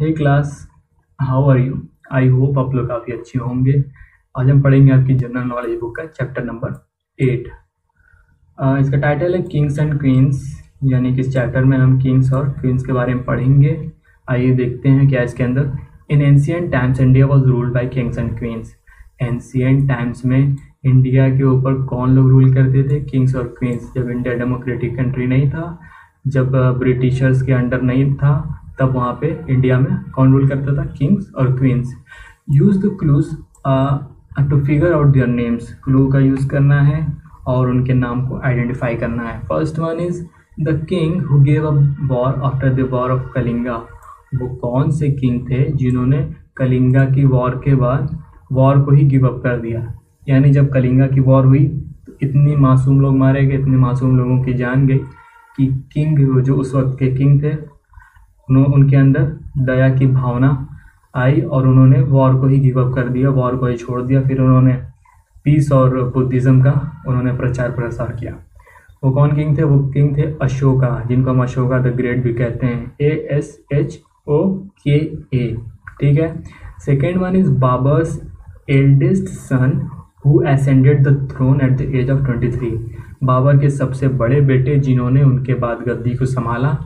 Hey class how are you I hope आप लोग काफ़ी अच्छे होंगे। आज हम पढ़ेंगे आपकी जनरल नॉलेज बुक का चैप्टर नंबर एट इसका टाइटल है किंग्स एंड क्वींस यानी कि इस चैप्टर में हम किंग्स और क्वींस के बारे में पढ़ेंगे। आइए देखते हैं क्या इसके अंदर। In ancient times India was ruled by kings and queens ancient times में इंडिया के ऊपर कौन लोग रूल करते थे? किंग्स और क्वींस जब इंडिया डेमोक्रेटिक कंट्री नहीं था, जब ब्रिटिशर्स के अंडर नहीं था तब वहाँ पे इंडिया में कौन रूल करता था? किंग्स और queens use the clues to figure out their names clue का यूज़ करना है और उनके नाम को आइडेंटिफाई करना है. First one is the king who gave a war after the war of Kalinga वो कौन से किंग थे जिन्होंने कलिंगा की वॉर के बाद वॉर को ही गिव अप कर दिया? यानी जब कलिंगा की वॉर हुई तो इतनी मासूम लोग मारे गए, इतने मासूम लोगों की जान गई कि किंग जो उस वक्त के किंग थे उनके अंदर दया की भावना आई और उन्होंने वॉर को ही गिव अप कर दिया, वॉर को ही छोड़ दिया। फिर उन्होंने पीस और बुद्धिज़्म का उन्होंने प्रचार प्रसार किया। वो कौन किंग थे? वो किंग थे अशोका, जिनको हम अशोका द ग्रेट भी कहते हैं। ए एस एच ओ के ए ठीक है? Second one is Babar's eldest son who ascended the throne at the age of twenty three Babar के सबसे बड़े बेटे जिन्होंने उनके बाद गद्दी को संभाला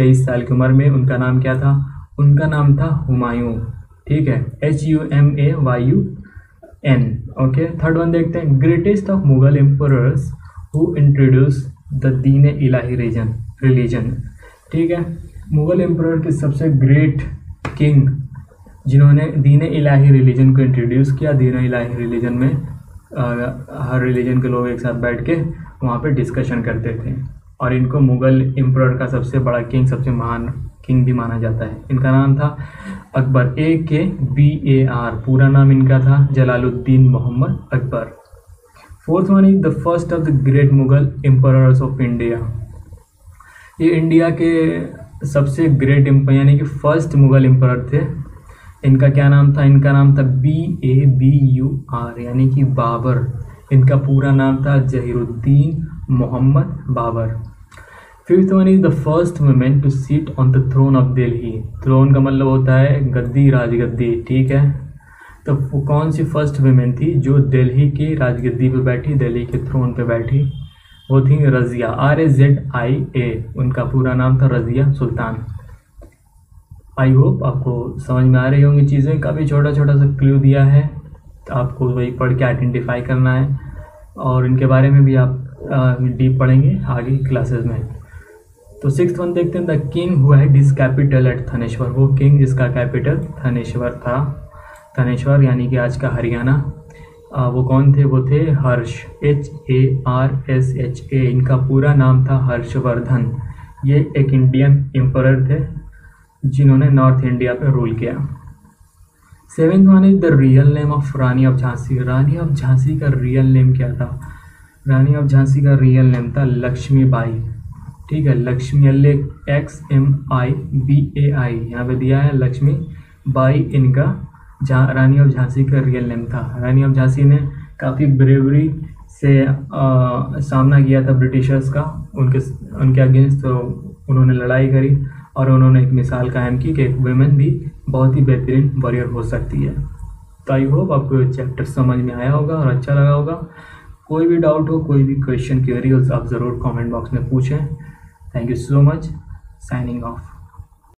तेईस साल की उम्र में उनका नाम क्या था? उनका नाम था हुमायूं। ठीक है? H U M A Y U N okay third one देखते हैं। Greatest of Mughal emperors who introduce the Din Ilahi religion religion ठीक है? मुगल एम्पोर के सबसे ग्रेट किंग जिन्होंने दीन इलाही रिलीजन को इंट्रोड्यूस किया दीन इलाही रिलीजन में आ, हर रिलीजन के लोग एक साथ बैठ के वहाँ पे डिस्कशन करते थे। और इनको मुग़ल एम्पर का सबसे बड़ा किंग, सबसे महान किंग भी माना जाता है। इनका नाम था अकबर, ए के बी ए आर। पूरा नाम इनका था Jalaluddin Mohammad Akbar. Fourth one is the first of the great Mughal emperor of India ये इंडिया के सबसे ग्रेट यानी कि फ़र्स्ट मुगल एम्पर थे। इनका क्या नाम था? इनका नाम था B A B U R यानी कि बाबर। इनका पूरा नाम था Zahiruddin Mohammad Babur. Fifth one is the first women to sit on the throne of Delhi throne का मतलब होता है गद्दी, राजगद्दी, ठीक है? तो कौन सी फ़र्स्ट वुमेन थी जो दिल्ली की राजगद्दी पे बैठी दिल्ली के थ्रोन पे बैठी? वो थी Razia R A Z I A उनका पूरा नाम था रज़िया सुल्तान। आई होप आपको समझ में आ रही होंगी चीज़ें। काफ़ी छोटा छोटा सा क्ल्यू दिया है। तो आपको वही पढ़ के आइडेंटिफाई करना है। और इनके बारे में भी आप डीप पढ़ेंगे आगे क्लासेस में। तो सिक्स वन देखते हैं द किंग हुआ है डिस कैपिटल एट थनेश्वर वो किंग जिसका कैपिटल थनेश्वर था। थनेश्वर यानी कि आज का हरियाणा। वो कौन थे? वो थे Harsha. H A R S H A इनका पूरा नाम था हर्षवर्धन। ये एक इंडियन एम्पर थे, जिन्होंने नॉर्थ इंडिया पे रूल किया। Seventh one is the real name of Rani of Jhansi Rani of Jhansi का रियल नेम क्या था? रानी ऑफ़ झांसी का रियल नेम था लक्ष्मी बाई ठीक है Lakshmi L X M I B A I यहाँ पे दिया है लक्ष्मी बाई इनका जहाँ रानी ऑफ़ झांसी का रियल नेम था। रानी ऑफ़ झांसी ने काफ़ी ब्रेवरी से आ, सामना किया था ब्रिटिशर्स का उनके उनके अगेंस्ट तो उन्होंने लड़ाई करी और उन्होंने एक मिसाल कायम की कि एक वुमेन भी बहुत ही बेहतरीन वॉरियर हो सकती है। तो आई होप आपको चैप्टर समझ में आया होगा और अच्छा लगा होगा। कोई भी डाउट हो, कोई भी क्वेश्चन क्वेरी आप ज़रूर कमेंट बॉक्स में पूछें। Thank you so much signing off